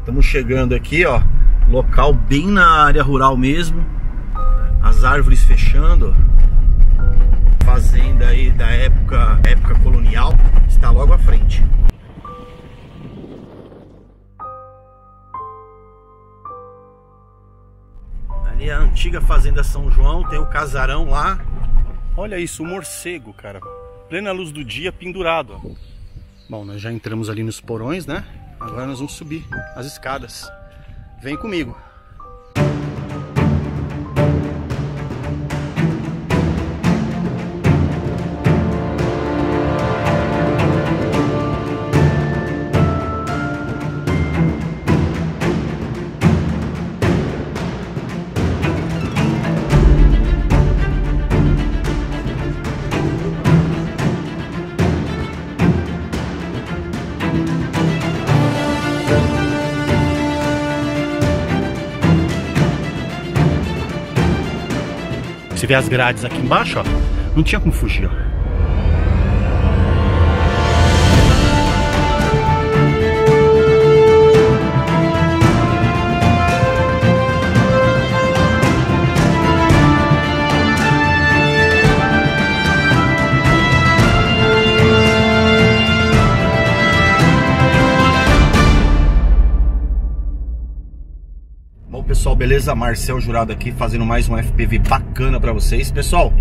Estamos chegando aqui, ó. Local bem na área rural mesmo. As árvores fechando. Fazenda aí da época, época colonial está logo à frente. Ali é a antiga fazenda São João, tem o casarão lá. Olha isso, o morcego, cara. Plena luz do dia, pendurado. Ó. Bom, nós já entramos ali nos porões, né? Agora nós vamos subir as escadas. Vem comigo. Você vê as grades aqui embaixo, ó. Não tinha como fugir, ó. Beleza? Marcel Jurado aqui fazendo mais um FPV bacana para vocês. Pessoal,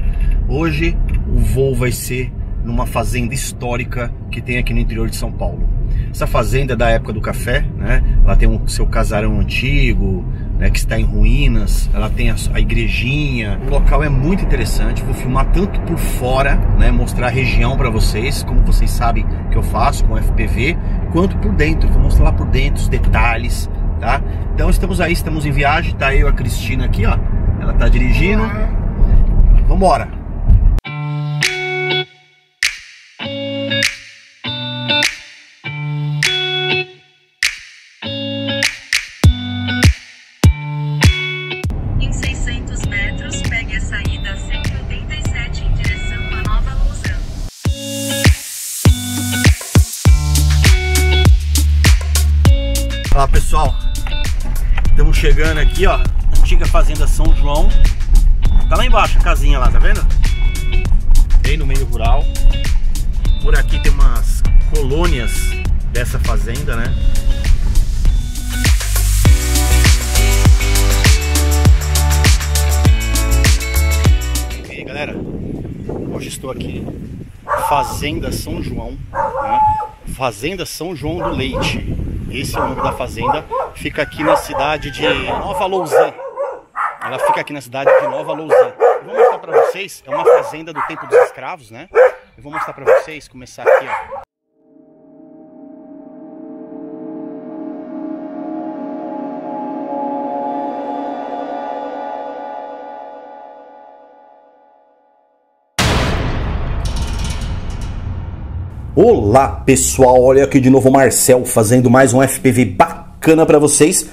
hoje o voo vai ser numa fazenda histórica que tem aqui no interior de São Paulo. Essa fazenda é da época do café, né? Ela tem o seu casarão antigo, né, que está em ruínas, ela tem a, a, igrejinha. O local é muito interessante. Vou filmar tanto por fora, né, mostrar a região para vocês, como vocês sabem que eu faço com FPV, quanto por dentro. Vou mostrar lá por dentro os detalhes, tá? Então estamos aí, estamos em viagem, tá eu a Cristina aqui, ó. Ela tá dirigindo. Vambora. Chegando aqui, ó, antiga fazenda São João. Tá lá embaixo a casinha lá, tá vendo? Bem no meio rural. Por aqui tem umas colônias dessa fazenda, né? E aí galera, hoje estou aqui Fazenda São João, né? Fazenda São João do Leite. Esse é o nome da fazenda. Fica aqui na cidade de Nova Lausanne. Ela fica aqui na cidade de Nova Lausanne. Eu vou mostrar para vocês, é uma fazenda do tempo dos escravos, né? Eu vou mostrar para vocês, começar aqui, ó. Olá pessoal, olha aqui de novo Marcel fazendo mais um FPV bacana para vocês.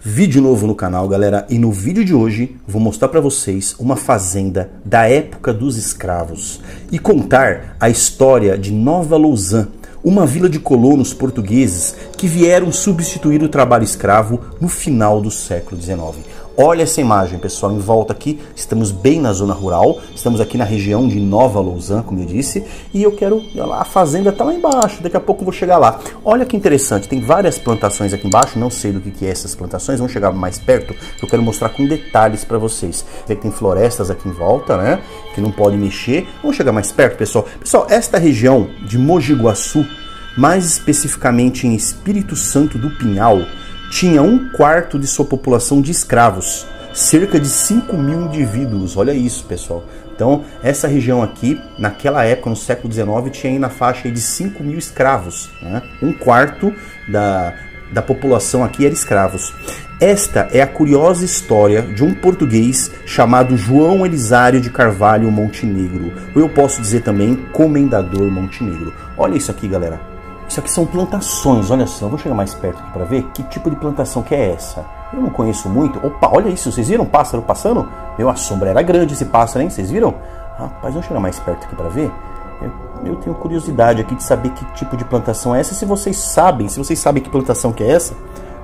Vídeo novo no canal, galera, e no vídeo de hoje vou mostrar para vocês uma fazenda da época dos escravos e contar a história de Nova Lausanne, uma vila de colonos portugueses que vieram substituir o trabalho escravo no final do século XIX. Olha essa imagem, pessoal, em volta aqui, estamos bem na zona rural, estamos aqui na região de Nova Lausanne, como eu disse, e eu quero, a fazenda está lá embaixo, daqui a pouco eu vou chegar lá. Olha que interessante, tem várias plantações aqui embaixo, não sei do que, que é essas plantações, vamos chegar mais perto, eu quero mostrar com detalhes para vocês. Vê que tem florestas aqui em volta, né, que não pode mexer. Vamos chegar mais perto, pessoal. Pessoal, esta região de Mogi Guaçu, mais especificamente em Espírito Santo do Pinhal, tinha um quarto de sua população de escravos, cerca de 5 mil indivíduos. Olha isso, pessoal. Então, essa região aqui, naquela época, no século XIX, tinha aí na faixa de 5 mil escravos. Né? Um quarto da, da população aqui era escravos. Esta é a curiosa história de um português chamado João Elisário de Carvalho Montenegro. Ou eu posso dizer também Comendador Montenegro. Olha isso aqui, galera. Isso aqui são plantações, olha só. Vou chegar mais perto aqui para ver que tipo de plantação que é essa. Eu não conheço muito. Opa, olha isso, vocês viram o pássaro passando? Meu, a sombra era grande esse pássaro, hein? Vocês viram? Rapaz, vamos chegar mais perto aqui para ver. Eu, eu, tenho curiosidade aqui de saber que tipo de plantação é essa. Se vocês sabem, se vocês sabem que plantação que é essa,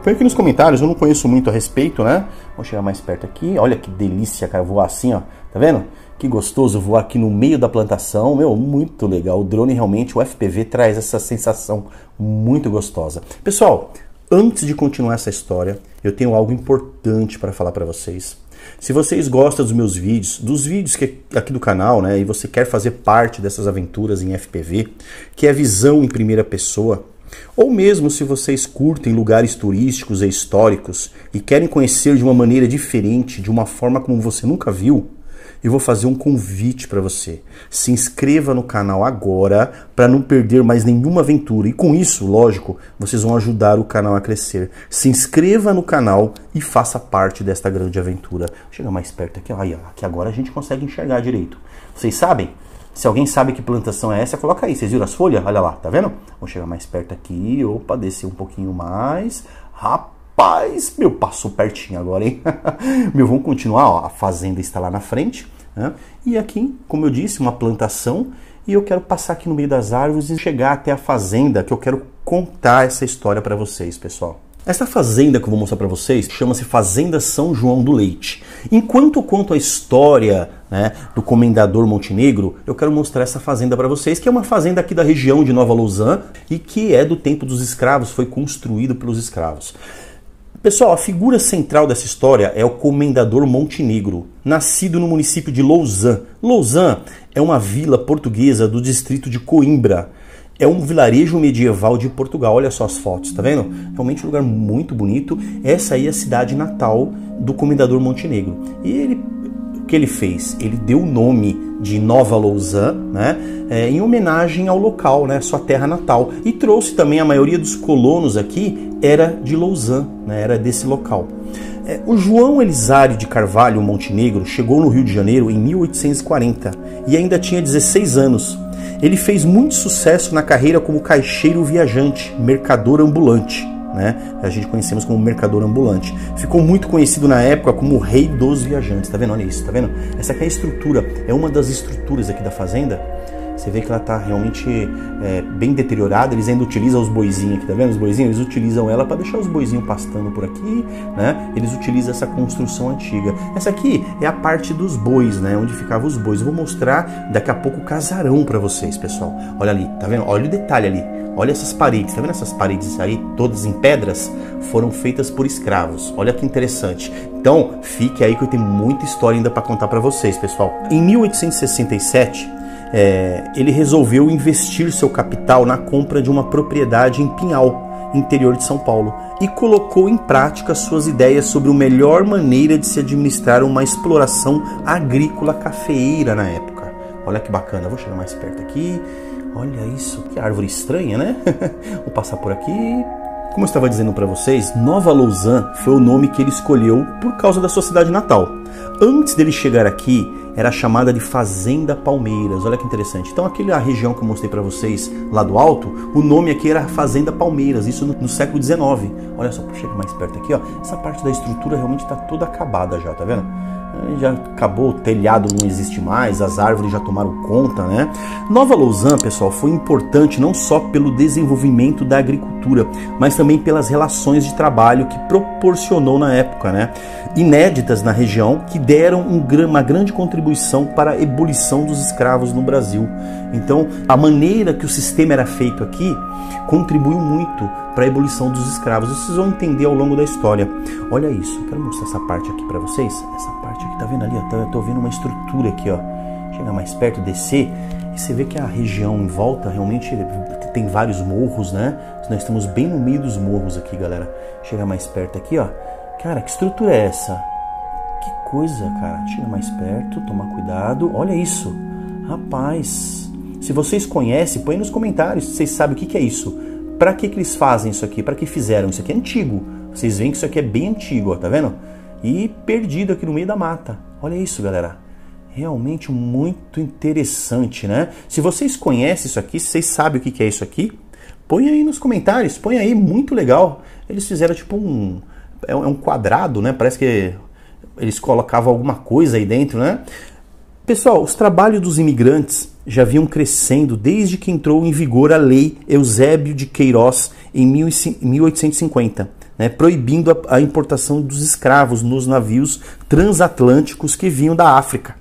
Põe aqui nos comentários, eu não conheço muito a respeito, né? Vou chegar mais perto aqui. Olha que delícia, cara, voar assim, ó. Tá vendo? Que gostoso voar aqui no meio da plantação. Meu, muito legal. O drone realmente, o FPV traz essa sensação muito gostosa. Pessoal, antes de continuar essa história, eu tenho algo importante para falar para vocês. Se vocês gostam dos meus vídeos, dos vídeos que aqui do canal, né, e você quer fazer parte dessas aventuras em FPV, que é visão em primeira pessoa, ou mesmo se vocês curtem lugares turísticos e históricos e querem conhecer de uma maneira diferente, de uma forma como você nunca viu, eu vou fazer um convite para você. Se inscreva no canal agora para não perder mais nenhuma aventura. E com isso, lógico, vocês vão ajudar o canal a crescer. Se inscreva no canal e faça parte desta grande aventura. Chega mais perto aqui, olha, que agora a gente consegue enxergar direito. Vocês sabem? Se alguém sabe que plantação é essa, coloca aí. Vocês viram as folhas? Olha lá, tá vendo? Vou chegar mais perto aqui. Opa, descer um pouquinho mais. Rapaz, meu, passou pertinho agora, hein? meu, vamos continuar. Ó, a fazenda está lá na frente. Né? E aqui, como eu disse, uma plantação. E eu quero passar aqui no meio das árvores e chegar até a fazenda, que eu quero contar essa história para vocês, pessoal. Essa fazenda que eu vou mostrar para vocês chama-se Fazenda São João do Leite. Enquanto eu conto a história né, do Comendador Montenegro, eu quero mostrar essa fazenda para vocês, que é uma fazenda aqui da região de Nova Lausanne e que é do tempo dos escravos, foi construída pelos escravos. Pessoal, a figura central dessa história é o Comendador Montenegro, nascido no município de Lausanne. Lausanne é uma vila portuguesa do distrito de Coimbra é um vilarejo medieval de Portugal. Olha só as fotos, tá vendo? Realmente um lugar muito bonito. Essa aí é a cidade natal do Comendador Montenegro. E ele, que ele fez? Ele deu o nome de Nova Lausanne, né? É, em homenagem ao local, né? Sua terra natal. E trouxe também a maioria dos colonos aqui era de Lausanne, né? Era desse local. É, o João Elisário de Carvalho Montenegro chegou no Rio de Janeiro em 1840 e ainda tinha 16 anos. Ele fez muito sucesso na carreira como caixeiro viajante, mercador ambulante. Né? A gente conhecemos como mercador ambulante. Ficou muito conhecido na época como o rei dos viajantes. Tá vendo? Olha isso, tá vendo? Essa aqui é a estrutura, é uma das estruturas aqui da fazenda você vê que ela está realmente é, bem deteriorada. Eles ainda utilizam os boizinhos aqui, tá vendo? Os boizinhos, eles utilizam ela para deixar os boizinhos pastando por aqui, né? Eles utilizam essa construção antiga. Essa aqui é a parte dos bois, né? Onde ficavam os bois. Eu vou mostrar daqui a pouco o casarão para vocês, pessoal. Olha ali, tá vendo? Olha o detalhe ali. Olha essas paredes, tá vendo essas paredes aí, todas em pedras? Foram feitas por escravos. Olha que interessante. Então, fique aí que eu tenho muita história ainda para contar para vocês, pessoal. Em 1867, é, ele resolveu investir seu capital na compra de uma propriedade em Pinhal, interior de São Paulo, e colocou em prática suas ideias sobre a melhor maneira de se administrar uma exploração agrícola cafeeira na época. Olha que bacana, vou chegar mais perto aqui. Olha isso, que árvore estranha, né? vou passar por aqui. Como eu estava dizendo para vocês, Nova Lausanne foi o nome que ele escolheu por causa da sua cidade natal. Antes dele chegar aqui, era chamada de Fazenda Palmeiras. Olha que interessante. Então, aquela região que eu mostrei para vocês lá do alto, o nome aqui era Fazenda Palmeiras, isso no, no século XIX. Olha só, chega mais perto aqui, ó. Essa parte da estrutura realmente está toda acabada já, tá vendo? já acabou, o telhado não existe mais, as árvores já tomaram conta, né? Nova Lausanne, pessoal, foi importante não só pelo desenvolvimento da agricultura, mas também pelas relações de trabalho que proporcionou na época, né? Inéditas na região, que deram um, uma grande contribuição para a ebulição dos escravos no Brasil. Então, a maneira que o sistema era feito aqui contribuiu muito para a ebulição dos escravos. Vocês vão entender ao longo da história. Olha isso, eu quero mostrar essa parte aqui para vocês. Essa parte aqui, tá vendo ali? Eu tô vendo uma estrutura aqui, ó. Chega mais perto, descer, e você vê que a região em volta realmente tem vários morros, né? Nós estamos bem no meio dos morros aqui, galera. Chega mais perto aqui, ó. Cara, que estrutura é essa? Coisa, cara. Chega mais perto, toma cuidado. Olha isso. Rapaz, se vocês conhecem, põe nos comentários se vocês sabem o que, que é isso. Para que, que eles fazem isso aqui? Para que fizeram? Isso aqui é antigo. Vocês veem que isso aqui é bem antigo, ó, tá vendo? E perdido aqui no meio da mata. Olha isso, galera. Realmente muito interessante, né? Se vocês conhecem isso aqui, se vocês sabem o que, que é isso aqui, põe aí nos comentários, põe aí, muito legal. Eles fizeram tipo um. É um quadrado, né? Parece que eles colocavam alguma coisa aí dentro, né? Pessoal, os trabalhos dos imigrantes já vinham crescendo desde que entrou em vigor a Lei Eusébio de Queiroz em 1850. né, proibindo a, importação dos escravos nos navios transatlânticos que vinham da África.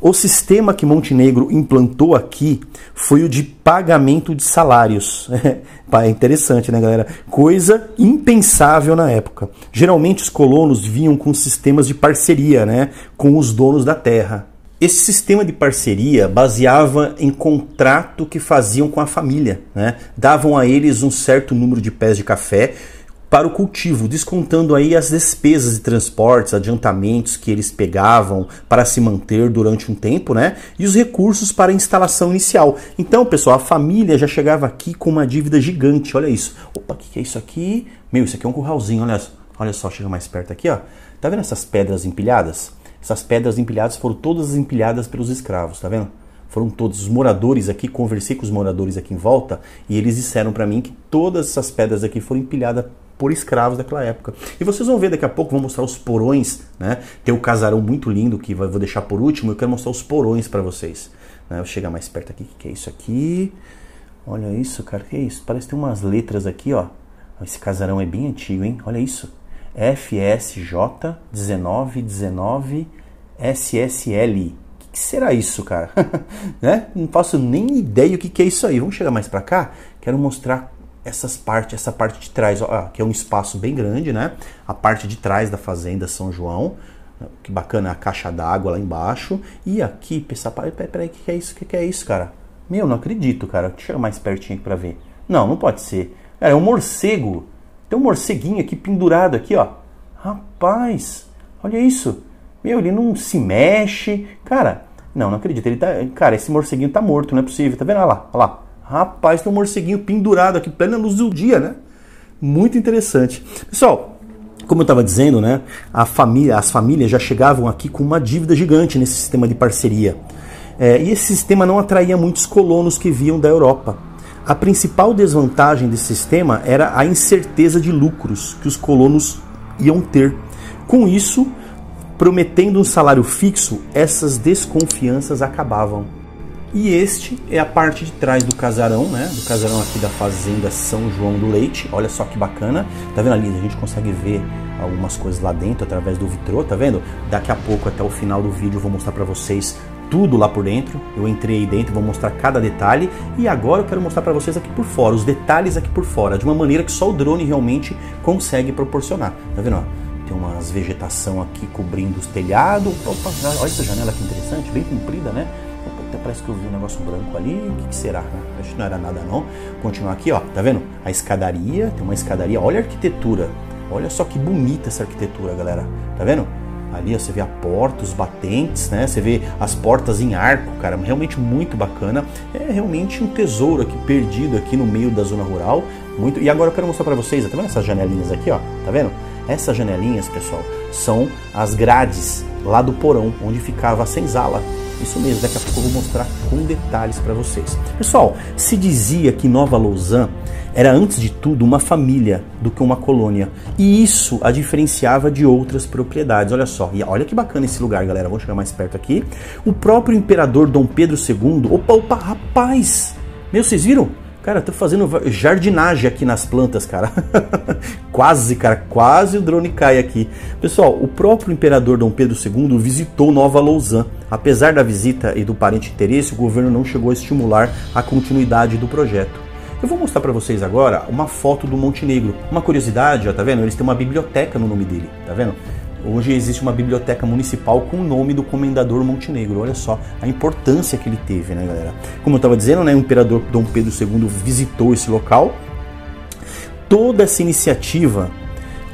O sistema que Montenegro implantou aqui foi o de pagamento de salários. É interessante, né, galera? Coisa impensável na época. Geralmente os colonos vinham com sistemas de parceria, né, com os donos da terra. Esse sistema de parceria baseava em contrato que faziam com a família, né? Davam a eles um certo número de pés de café para o cultivo, descontando aí as despesas de transportes, adiantamentos que eles pegavam para se manter durante um tempo, né? E os recursos para a instalação inicial. Então, pessoal, a família já chegava aqui com uma dívida gigante. Olha isso. Opa, o que, que é isso aqui? Meu, isso aqui é um curralzinho, olha, olha só, chega mais perto aqui, ó. Tá vendo essas pedras empilhadas? Essas pedras empilhadas foram todas empilhadas pelos escravos, tá vendo? Foram todos os moradores aqui, conversei com os moradores aqui em volta e eles disseram para mim que todas essas pedras aqui foram empilhadas por escravos daquela época. E vocês vão ver daqui a pouco, vou mostrar os porões, né? Tem o casarão muito lindo que vou deixar por último, eu quero mostrar os porões para vocês. Né? Vou chegar mais perto aqui, o que é isso aqui? Olha isso, cara, que é isso? Parece ter umas letras aqui, ó. Esse casarão é bem antigo, hein? Olha isso. FSJ 1919 SSL. O que será isso, cara? né? Não faço nem ideia o que é isso aí. Vamos chegar mais para cá? Quero mostrar essas partes, essa parte de trás, ó, que é um espaço bem grande, né? A parte de trás da fazenda São João, que bacana a caixa d'água lá embaixo. E aqui, pessoal, peraí, peraí, o que é isso? O que é isso, cara? Meu, não acredito, cara. Deixa eu mais pertinho aqui pra ver. Não, não pode ser. Cara, é um morcego. Tem um morceguinho aqui pendurado aqui, ó. Rapaz, olha isso. Meu, ele não se mexe. Cara, não, não acredito. Ele tá, cara, esse morceguinho tá morto, não é possível. Tá vendo? Olha lá, olha lá. Rapaz, tem um morceguinho pendurado aqui, plena luz do dia, né? Muito interessante. Pessoal, como eu estava dizendo, né, a família, as famílias já chegavam aqui com uma dívida gigante nesse sistema de parceria. É, e esse sistema não atraía muitos colonos que vinham da Europa. A principal desvantagem desse sistema era a incerteza de lucros que os colonos iam ter. Com isso, prometendo um salário fixo, essas desconfianças acabavam. E este é a parte de trás do casarão, né? Do casarão aqui da fazenda São João do Leite. Olha só que bacana. Tá vendo ali? A gente consegue ver algumas coisas lá dentro através do vitrô, tá vendo? Daqui a pouco até o final do vídeo eu vou mostrar para vocês tudo lá por dentro. Eu entrei aí dentro, vou mostrar cada detalhe e agora eu quero mostrar para vocês aqui por fora, os detalhes aqui por fora, de uma maneira que só o drone realmente consegue proporcionar. Tá vendo? Tem umas vegetação aqui cobrindo os telhados. Opa, olha essa janela que interessante, bem comprida, né? Até parece que eu vi um negócio branco ali. O que, será? Acho que não era nada não. Continuar aqui, ó. Tá vendo? A escadaria, tem uma escadaria. Olha a arquitetura. Olha só que bonita essa arquitetura, galera. Tá vendo? Ali ó, você vê a porta, os batentes, né? Você vê as portas em arco, cara, realmente muito bacana. É realmente um tesouro aqui perdido aqui no meio da zona rural. Muito. E agora eu quero mostrar para vocês, tá vendo essas janelinhas aqui, ó? Tá vendo? Essas janelinhas, pessoal, são as grades lá do porão onde ficava a senzala isso mesmo, daqui a pouco eu vou mostrar com detalhes para vocês. Pessoal, se dizia que Nova Lausanne era antes de tudo uma família do que uma colônia. E isso a diferenciava de outras propriedades. Olha só, e olha que bacana esse lugar, galera. Vamos chegar mais perto aqui. O próprio imperador Dom Pedro II. Opa, opa, rapaz! Meu, vocês viram? Cara, tô fazendo jardinagem aqui nas plantas, cara. quase, cara, quase o drone cai aqui. Pessoal, o próprio imperador Dom Pedro II visitou Nova Lausanne. Apesar da visita e do parente interesse, o governo não chegou a estimular a continuidade do projeto. Eu vou mostrar para vocês agora uma foto do Montenegro. Uma curiosidade, ó, tá vendo? Eles têm uma biblioteca no nome dele, tá vendo? Hoje existe uma biblioteca municipal com o nome do comendador Montenegro. Olha só a importância que ele teve, né, galera? Como eu estava dizendo, né, o imperador Dom Pedro II visitou esse local. Toda essa iniciativa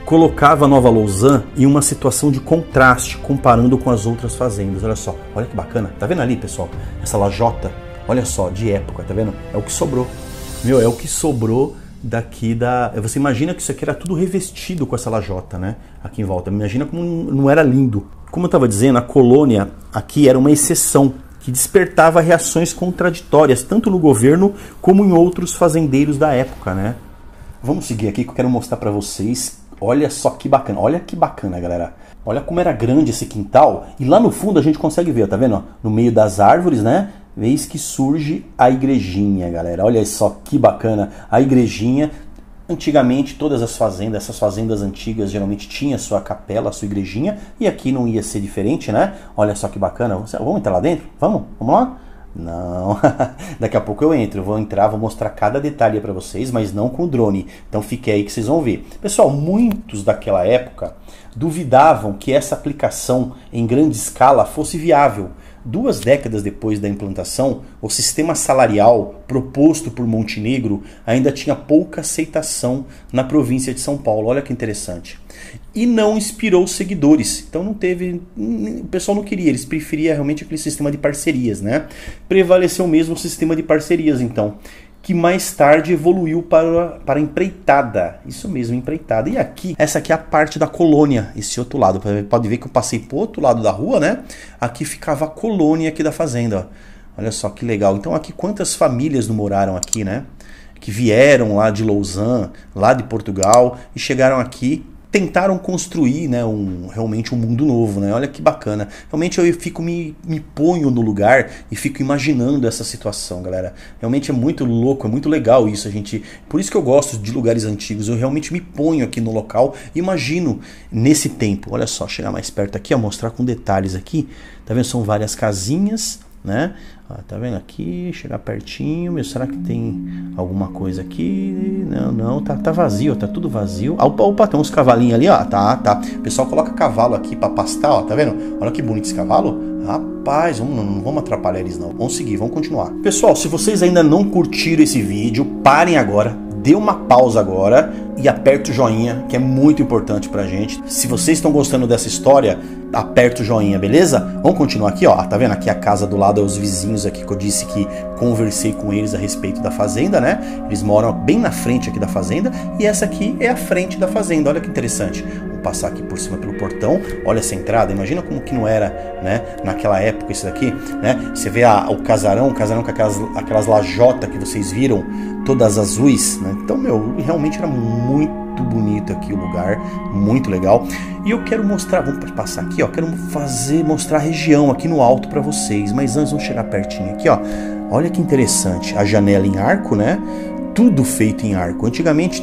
colocava Nova Lausanne em uma situação de contraste, comparando com as outras fazendas. Olha só, olha que bacana. Tá vendo ali, pessoal? Essa lajota, olha só, de época, tá vendo? É o que sobrou. Meu, é o que sobrou daqui da. Você imagina que isso aqui era tudo revestido com essa lajota, né? Aqui em volta. Imagina como não era lindo. Como eu estava dizendo, a colônia aqui era uma exceção que despertava reações contraditórias, tanto no governo como em outros fazendeiros da época, né? Vamos seguir aqui que eu quero mostrar para vocês. Olha só que bacana, olha que bacana, galera. Olha como era grande esse quintal. E lá no fundo a gente consegue ver, tá vendo? No meio das árvores, né? Vez que surge a igrejinha, galera. Olha só que bacana. A igrejinha Antigamente, todas as fazendas, essas fazendas antigas, geralmente tinha sua capela, sua igrejinha, e aqui não ia ser diferente, né? Olha só que bacana. Vamos entrar lá dentro? Vamos? Vamos lá? Não, daqui a pouco eu entro, vou entrar, vou mostrar cada detalhe para vocês, mas não com o drone. Então fique aí que vocês vão ver. Pessoal, muitos daquela época duvidavam que essa aplicação em grande escala fosse viável. Duas décadas depois da implantação, o sistema salarial proposto por Montenegro ainda tinha pouca aceitação na província de São Paulo. Olha que interessante. E não inspirou seguidores. Então não teve. O pessoal não queria, eles preferiam realmente aquele sistema de parcerias, né? Prevaleceu mesmo o sistema de parcerias, então que mais tarde evoluiu para, para empreitada. Isso mesmo, empreitada. E aqui, essa aqui é a parte da colônia, esse outro lado. Pode ver que eu passei para o outro lado da rua, né? Aqui ficava a colônia aqui da fazenda. Ó. Olha só que legal. Então aqui quantas famílias não moraram aqui, né? Que vieram lá de Lausanne, lá de Portugal e chegaram aqui tentaram construir né, um, realmente um mundo novo. Né? Olha que bacana. Realmente eu fico me, me ponho no lugar e fico imaginando essa situação, galera. Realmente é muito louco, é muito legal isso. A gente, por isso que eu gosto de lugares antigos. Eu realmente me ponho aqui no local, imagino nesse tempo. Olha só, chegar mais perto aqui, ó, mostrar com detalhes aqui. Tá vendo? São várias casinhas né? Ó, tá vendo aqui? Chegar pertinho. Meu, será que tem alguma coisa aqui? Não, não, tá, tá vazio, tá tudo vazio. Ah, opa, opa, tem uns cavalinhos ali, ó. Tá, tá. O pessoal coloca cavalo aqui para pastar, ó. Tá vendo? Olha que bonito esse cavalo. Rapaz, vamos, não, não vamos atrapalhar eles não. Vamos seguir, vamos continuar. Pessoal, se vocês ainda não curtiram esse vídeo, parem agora dê uma pausa agora e aperte o joinha, que é muito importante pra gente. Se vocês estão gostando dessa história, aperta o joinha, beleza? Vamos continuar aqui, ó. Tá vendo aqui a casa do lado, é os vizinhos aqui que eu disse que conversei com eles a respeito da fazenda, né? Eles moram bem na frente aqui da fazenda e essa aqui é a frente da fazenda. Olha que interessante. Passar aqui por cima pelo portão. Olha essa entrada. Imagina como que não era, né? Naquela época isso daqui, né? Você vê a, o casarão, o casarão com aquelas, aquelas lajotas que vocês viram, todas azuis, né? Então, meu, realmente era muito bonito aqui o lugar, muito legal. E eu quero mostrar, vamos passar aqui, ó, quero fazer mostrar a região aqui no alto para vocês, mas antes vamos chegar pertinho aqui, ó. Olha que interessante, a janela em arco, né? Tudo feito em arco. Antigamente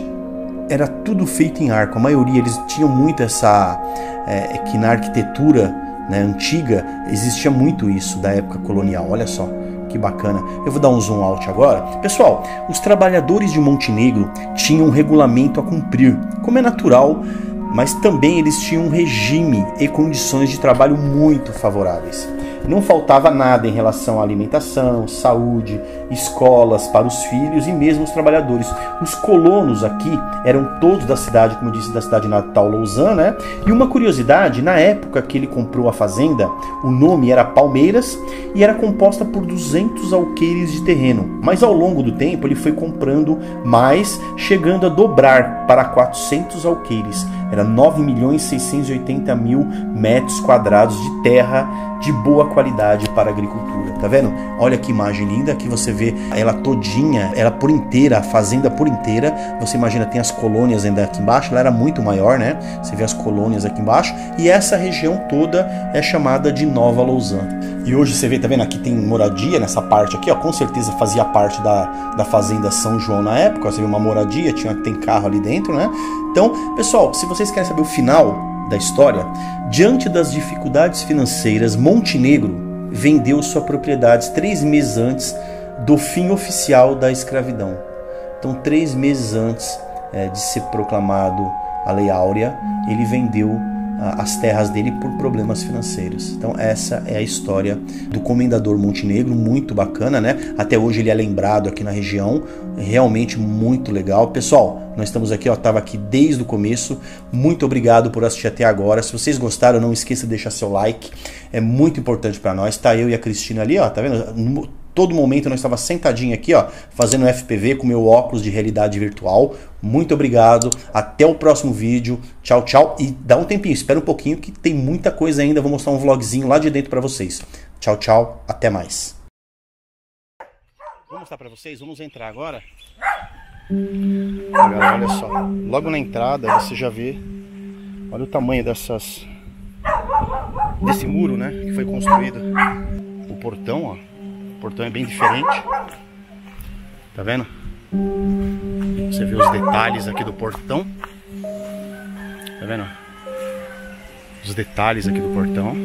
era tudo feito em arco. A maioria eles tinham muito essa é, que na arquitetura né, antiga existia muito isso da época colonial. Olha só que bacana. Eu vou dar um zoom out agora. Pessoal, os trabalhadores de Montenegro tinham um regulamento a cumprir, como é natural, mas também eles tinham um regime e condições de trabalho muito favoráveis. Não faltava nada em relação à alimentação, saúde, escolas para os filhos e mesmo os trabalhadores. Os colonos aqui eram todos da cidade, como disse, da cidade natal Lausanne, né? E uma curiosidade, na época que ele comprou a fazenda, o nome era Palmeiras e era composta por 200 alqueires de terreno. Mas ao longo do tempo ele foi comprando mais, chegando a dobrar para 400 alqueires. Era 9 milhões 680 mil metros quadrados de terra de boa qualidade para a agricultura. Tá vendo? Olha que imagem linda que você vê ela todinha, ela por inteira, a fazenda por inteira. Você imagina tem as colônias ainda aqui embaixo, ela era muito maior, né? Você vê as colônias aqui embaixo e essa região toda é chamada de Nova Lausanne. E hoje você vê, tá vendo? Aqui tem moradia nessa parte aqui, ó. Com certeza fazia parte da, da fazenda São João na época. Você vê uma moradia, tinha tem carro ali dentro, né? Então, pessoal, se vocês querem saber o final da história, diante das dificuldades financeiras, Montenegro vendeu sua propriedade três meses antes do fim oficial da escravidão. Então, três meses antes é, de ser proclamado a Lei Áurea, ele vendeu as terras dele por problemas financeiros. Então essa é a história do comendador Montenegro, muito bacana, né? Até hoje ele é lembrado aqui na região, realmente muito legal. Pessoal, nós estamos aqui, ó, tava aqui desde o começo. Muito obrigado por assistir até agora. Se vocês gostaram, não esqueça de deixar seu like. É muito importante para nós. Tá eu e a Cristina ali, ó, tá vendo? Todo momento nós estava sentadinho aqui, ó, fazendo FPV com meu óculos de realidade virtual. Muito obrigado. Até o próximo vídeo. Tchau, tchau. E dá um tempinho, espera um pouquinho que tem muita coisa ainda. Vou mostrar um vlogzinho lá de dentro para vocês. Tchau, tchau. Até mais. Vou mostrar para vocês. Vamos entrar agora. Galera, olha só. Logo na entrada você já vê. Olha o tamanho dessas desse muro, né, que foi construído. O portão, ó. O portão é bem diferente. Tá vendo? Você vê os detalhes aqui do portão. Tá vendo? Os detalhes aqui do portão.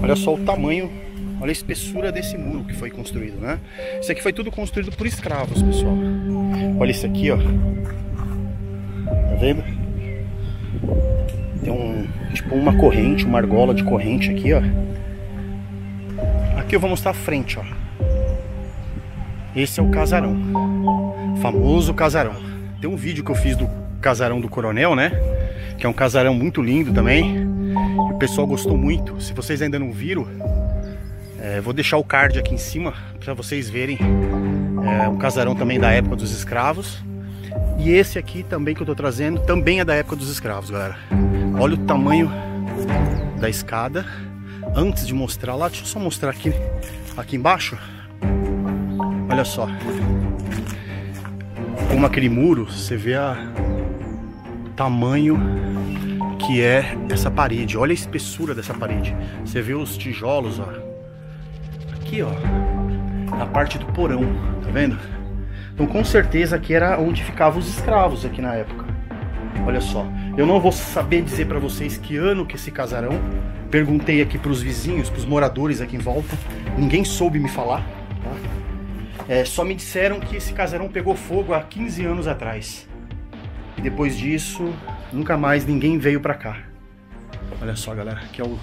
Olha só o tamanho, olha a espessura desse muro que foi construído, né? Isso aqui foi tudo construído por escravos, pessoal. Olha isso aqui, ó. Tá vendo? Tem um, tipo uma corrente, uma argola de corrente aqui, ó. Aqui eu vou mostrar a frente, ó. Esse é o casarão. Famoso casarão. Tem um vídeo que eu fiz do casarão do coronel, né? Que é um casarão muito lindo também. E o pessoal gostou muito. Se vocês ainda não viram, é, vou deixar o card aqui em cima para vocês verem. É um casarão também da época dos escravos. E esse aqui também que eu tô trazendo também é da época dos escravos, galera. Olha o tamanho da escada. Antes de mostrar lá, deixa eu só mostrar aqui, aqui embaixo. Olha só. Como aquele muro, você vê a tamanho que é essa parede. Olha a espessura dessa parede. Você vê os tijolos, ó. Aqui, ó. Na parte do porão, tá vendo? Então com certeza aqui era onde ficavam os escravos aqui na época. Olha só. Eu não vou saber dizer para vocês que ano que esse casarão. Perguntei aqui para os vizinhos, para os moradores aqui em volta. Ninguém soube me falar. Tá? É, só me disseram que esse casarão pegou fogo há 15 anos atrás. E depois disso, nunca mais ninguém veio para cá. Olha só, galera, aqui é o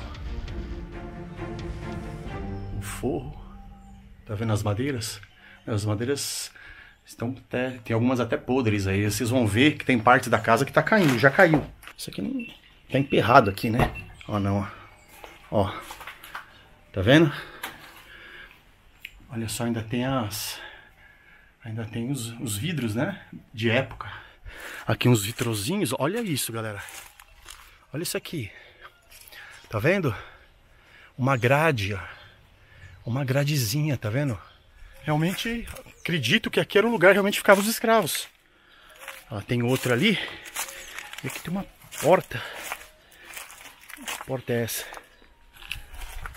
o forro. Tá vendo as madeiras? As madeiras estão até tem algumas até podres aí. Vocês vão ver que tem parte da casa que tá caindo, já caiu. Isso aqui não tá emperrado aqui, né? Ó, não, ó. Ó. Tá vendo? Olha só, ainda tem as ainda tem os, os vidros, né? De época. Aqui uns vitrozinhos. Olha isso, galera. Olha isso aqui. Tá vendo? Uma grade, ó. Uma gradezinha, tá vendo? Realmente, acredito que aqui era o lugar realmente ficavam os escravos. Ó, tem outra ali. E aqui tem uma porta. Que porta é essa?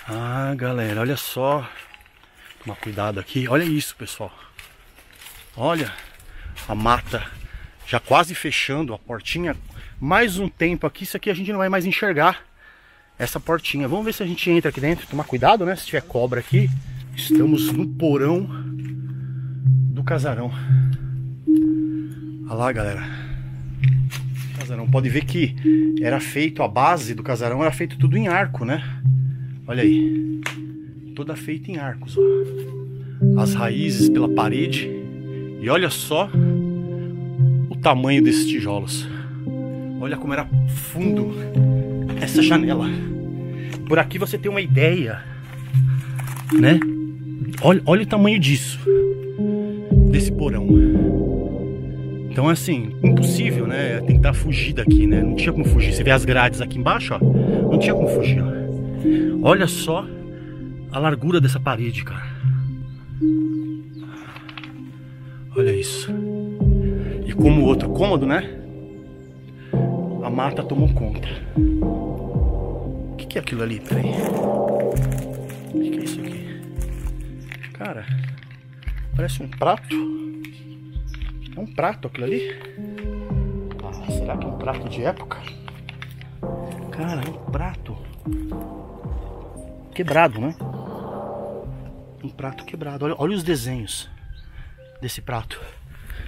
Ah, galera, olha só. Tomar cuidado aqui. Olha isso, pessoal. Olha a mata já quase fechando a portinha. Mais um tempo aqui, isso aqui a gente não vai mais enxergar essa portinha. Vamos ver se a gente entra aqui dentro. Tomar cuidado, né? Se tiver cobra aqui. Estamos no porão do casarão. Olha lá, galera. Casarão. Pode ver que era feito, a base do casarão era feito tudo em arco, né? Olha aí. Toda feita em arcos, ó. As raízes pela parede. E olha só o tamanho desses tijolos. Olha como era fundo essa janela. Por aqui você tem uma ideia, né? Olha, olha o tamanho disso, desse porão. Então, assim, impossível, né? Tentar fugir daqui, né? Não tinha como fugir. Você vê as grades aqui embaixo, ó. Não tinha como fugir, ó. Olha só a largura dessa parede, cara. Olha isso. E como o outro cômodo, né? A mata tomou conta. O que, que é aquilo ali? Peraí. O que, que é isso aqui? Cara, parece um prato. É um prato aquilo ali? Ah, será que é um prato de época? Cara, é um prato quebrado, né? Um prato quebrado. Olha, olha os desenhos desse prato.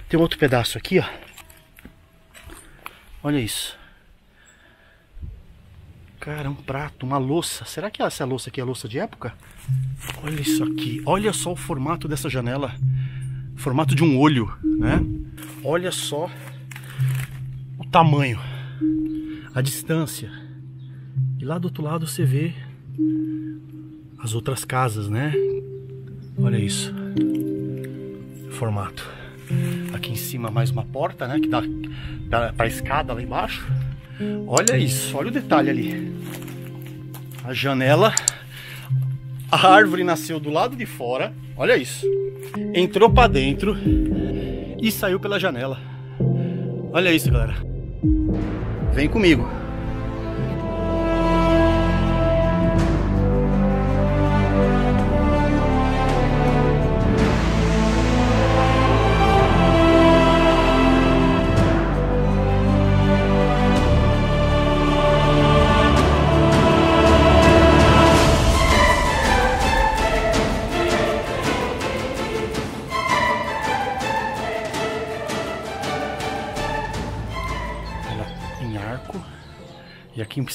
Tem outro pedaço aqui, ó. Olha isso. Cara, um prato, uma louça. Será que essa louça aqui é louça de época? Olha isso aqui. Olha só o formato dessa janela. Formato de um olho, né? Olha só o tamanho, a distância. E lá do outro lado você vê as outras casas, né? Olha isso. Formato. Aqui em cima mais uma porta, né? Que dá para a escada lá embaixo. Olha isso, olha o detalhe ali. A janela. A árvore nasceu do lado de fora. Olha isso. Entrou para dentro e saiu pela janela. Olha isso, galera. Vem comigo.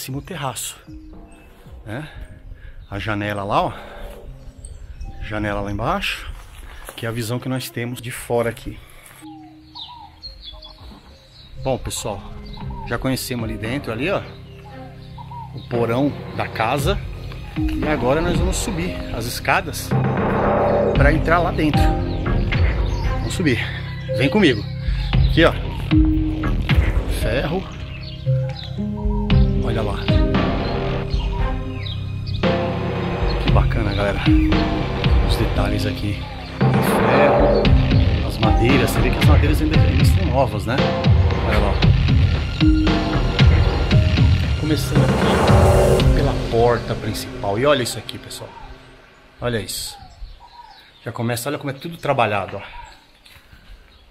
Cima o terraço. Né? A janela lá, ó. Janela lá embaixo. Que é a visão que nós temos de fora aqui. Bom, pessoal, já conhecemos ali dentro, ali, ó, o porão da casa. E agora nós vamos subir as escadas para entrar lá dentro. Vamos subir. Vem comigo. Aqui, ó. Ferro. Olha lá. Que bacana, galera. Os detalhes aqui. O ferro, as madeiras. Você vê que as madeiras ainda, estão novas, né? Olha lá. Começando aqui pela porta principal. E olha isso aqui, pessoal. Olha isso. Já começa, olha como é tudo trabalhado, ó.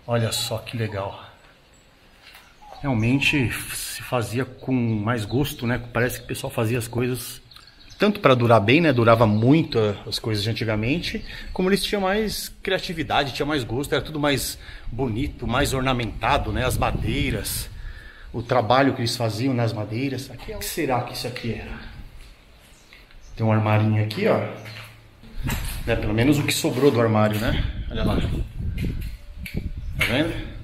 Olha só que legal. Realmente se fazia com mais gosto, né? Parece que o pessoal fazia as coisas tanto para durar bem, né? Durava muito as coisas de antigamente, como eles tinham mais criatividade, tinha mais gosto, era tudo mais bonito, mais ornamentado, né? As madeiras, o trabalho que eles faziam nas madeiras. O que será que isso aqui era? Tem um armarinho aqui, ó. Né? Pelo menos o que sobrou do armário, né? Olha lá. Tá vendo?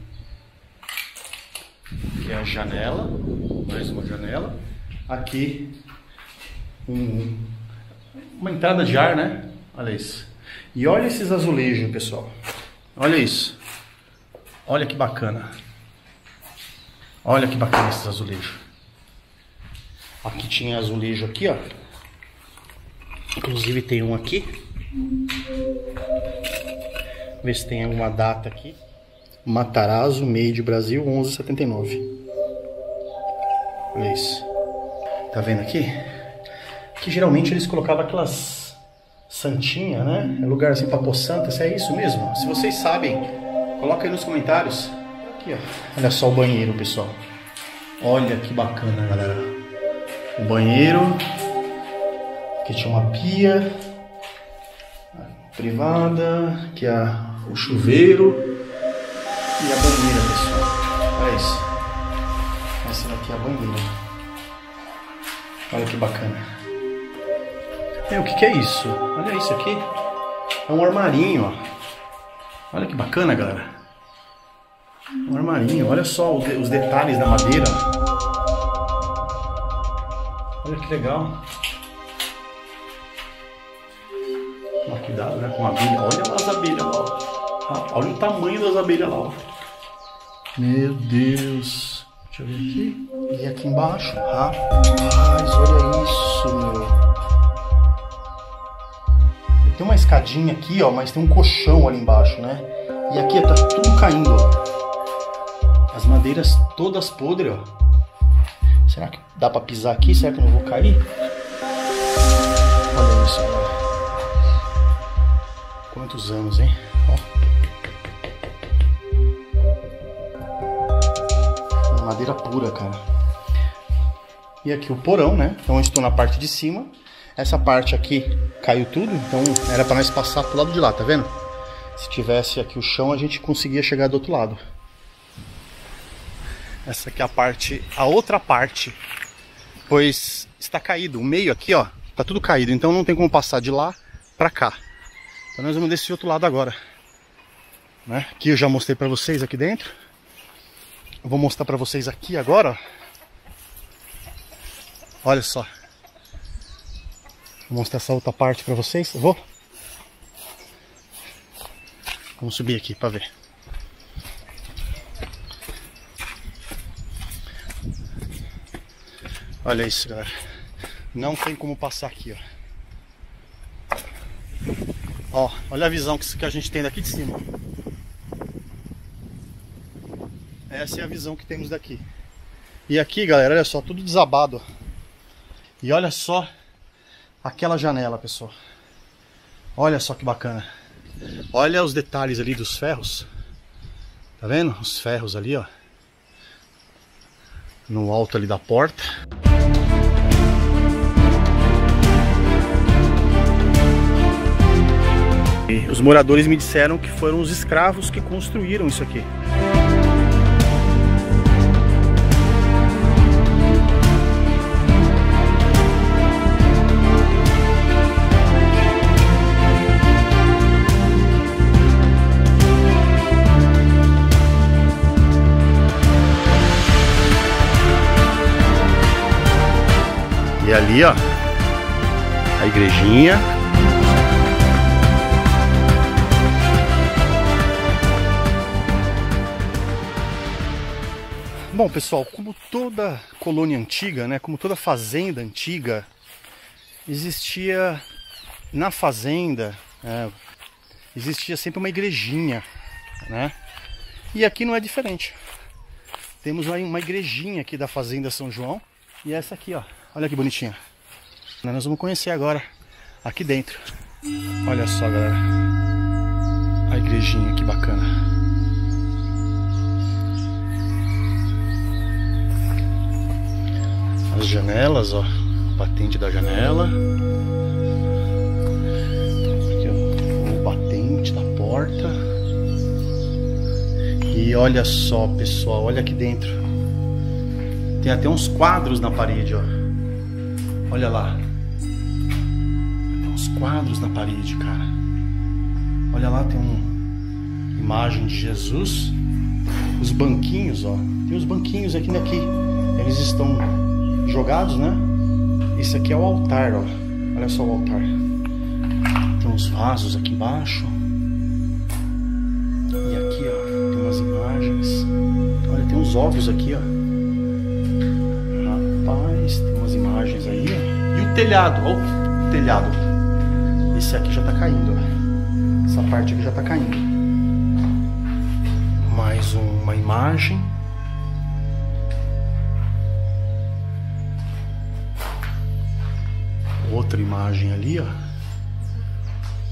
Aqui é a janela, mais uma janela. Aqui um, uma entrada de ar, né? Olha isso. E olha esses azulejos, pessoal. Olha isso. Olha que bacana. Olha que bacana esses azulejos. Aqui tinha azulejo aqui, ó. Inclusive tem um aqui. Ver se tem alguma data aqui. Matarazzo, Made Brasil, 1179. Olha isso. Tá vendo aqui? Que geralmente eles colocavam aquelas santinha, né? É lugar assim para pôr santa. Se é isso mesmo? Se vocês sabem, coloca aí nos comentários. Aqui, ó. Olha só o banheiro, pessoal. Olha que bacana, galera. O banheiro. Aqui tinha uma pia privada, aqui é o chuveiro Olha que bacana. É, o que, que é isso? Olha isso aqui. É um armarinho, ó. Olha que bacana, galera. Um armarinho. Olha só os detalhes da madeira. Olha que legal. Cuidado né, com a abelha. Olha as abelhas lá. Olha o tamanho das abelhas lá. Meu Deus. Deixa eu ver aqui. E aqui embaixo. Rapaz, olha isso, meu. Tem uma escadinha aqui, ó, mas tem um colchão ali embaixo, né? E aqui tá tudo caindo, ó. As madeiras todas podres, ó. Será que dá pra pisar aqui? Será que eu não vou cair? Olha isso, galera. Quantos anos, hein? Madeira pura, cara. E aqui o porão, né? Então eu estou na parte de cima. Essa parte aqui caiu tudo, então era para nós passar pro lado de lá, tá vendo? Se tivesse aqui o chão, a gente conseguia chegar do outro lado. Essa aqui é a parte, a outra parte, pois está caído. O meio aqui, ó, tá tudo caído, então não tem como passar de lá para cá. Então nós vamos desse outro lado agora. Né? Aqui eu já mostrei para vocês aqui dentro. Eu vou mostrar para vocês aqui agora. Olha só. Vou mostrar essa outra parte para vocês. Eu vou. Vamos subir aqui para ver. Olha isso, galera. Não tem como passar aqui, ó. Ó, olha a visão que a gente tem daqui de cima. Essa é a visão que temos daqui. E aqui, galera, olha só, tudo desabado. E olha só aquela janela, pessoal. Olha só que bacana. Olha os detalhes ali dos ferros. Tá vendo? Os ferros ali, ó. No alto ali da porta. E os moradores me disseram que foram os escravos que construíram isso aqui. Ali, ó. A igrejinha. Bom, pessoal, como toda colônia antiga, né, como toda fazenda antiga, existia na fazenda, é, existia sempre uma igrejinha, né? E aqui não é diferente. Temos uma igrejinha aqui da fazenda São João e essa aqui, ó, olha que bonitinha. Nós vamos conhecer agora aqui dentro. Olha só, galera, a igrejinha que bacana. as janelas, ó, patente da janela. Aqui, ó, o batente da porta. E olha só, pessoal, olha aqui dentro. Tem até uns quadros na parede, ó. Olha lá. Tem uns quadros na parede, cara. Olha lá, tem uma imagem de Jesus. Os banquinhos, ó. Tem os banquinhos aqui daqui. Eles estão jogados, né? Esse aqui é o altar, ó. Olha só o altar. Tem uns vasos aqui embaixo. E aqui, ó, tem umas imagens. Olha, tem uns óvulos aqui, ó. Telhado, ó, o telhado. Esse aqui já tá caindo. Essa parte aqui já tá caindo. Mais uma imagem. outra imagem ali, ó.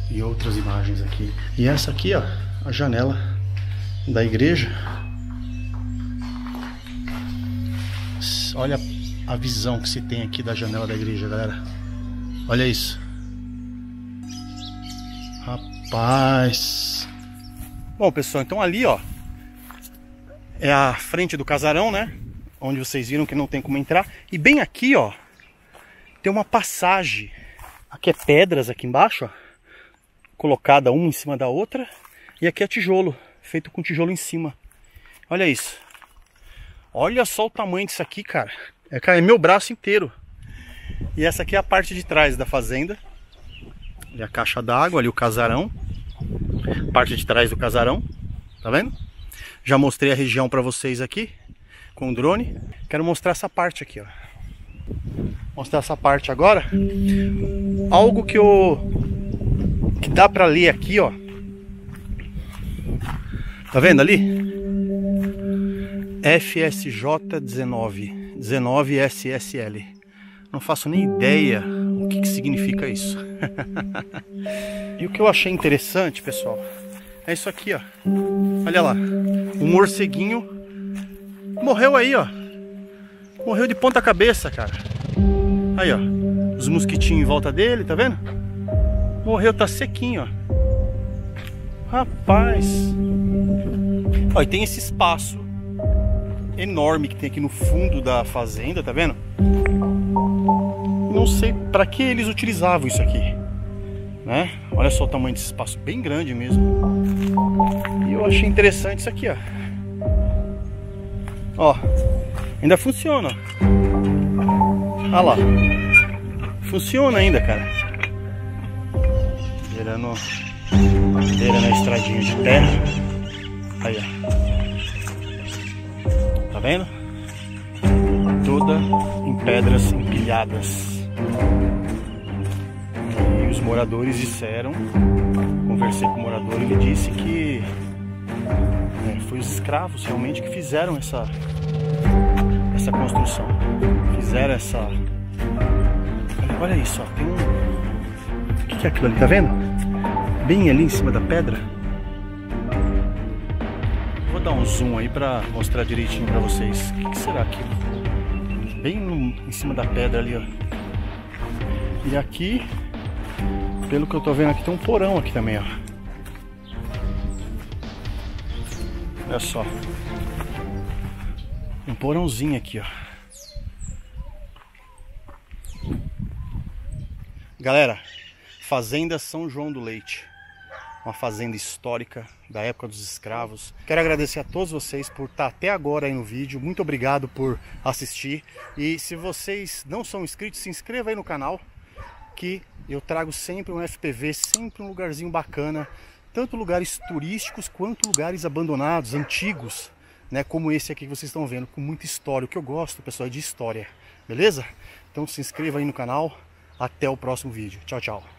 E outras imagens aqui. E essa aqui, ó, a janela da igreja. Olha a visão que se tem aqui da janela da igreja, galera. Olha isso. Rapaz. Bom, pessoal, então ali, ó, é a frente do casarão, né? Onde vocês viram que não tem como entrar. E bem aqui, ó, tem uma passagem. Aqui é pedras aqui embaixo, ó, colocada uma em cima da outra. E aqui é tijolo, feito com tijolo em cima. Olha isso. Olha só o tamanho disso aqui, cara. É, cara, é meu braço inteiro. E essa aqui é a parte de trás da fazenda. Ali a caixa d'água, ali o casarão. Parte de trás do casarão. Tá vendo? Já mostrei a região para vocês aqui com o drone. Quero mostrar essa parte aqui, ó. Mostrar essa parte agora. Algo que eu que dá para ler aqui, ó. Tá vendo ali? FSJ19. 19SSL. Não faço nem ideia o que, que significa isso. e o que eu achei interessante, pessoal, é isso aqui, ó. Olha lá, um morceguinho morreu aí, ó. Morreu de ponta cabeça, cara. Aí, ó, os mosquitinhos em volta dele, tá vendo? Morreu, tá sequinho, ó. Rapaz. Ó, e tem esse espaço enorme que tem aqui no fundo da fazenda, tá vendo? Não sei para que eles utilizavam isso aqui, né? Olha só o tamanho desse espaço, bem grande mesmo. E eu achei interessante isso aqui, ó. Ó, ainda funciona. Olha lá. Funciona ainda, cara. Beirando, beirando a estradinha de terra. Aí, ó. Tá vendo? Toda em pedras empilhadas. E os moradores disseram, conversei com o morador, ele disse que é, foi os escravos realmente que fizeram essa essa construção. Fizeram essa. Olha, isso, ó. Tem um. O que é aquilo ali? Tá vendo? Bem ali em cima da pedra. Um zoom aí pra mostrar direitinho pra vocês. O que, que será aquilo? Bem no, em cima da pedra ali, ó. E aqui, pelo que eu tô vendo aqui, tem um porão aqui também, ó. Olha só. Um porãozinho aqui, ó. Galera, Fazenda São João do Leite. Uma fazenda histórica da época dos escravos. Quero agradecer a todos vocês por estar até agora aí no vídeo. Muito obrigado por assistir. E se vocês não são inscritos, se inscreva aí no canal que eu trago sempre um FPV, sempre um lugarzinho bacana, tanto lugares turísticos quanto lugares abandonados, antigos, né, como esse aqui que vocês estão vendo, com muita história. O que eu gosto, pessoal, é de história, beleza? Então se inscreva aí no canal. Até o próximo vídeo. Tchau, tchau.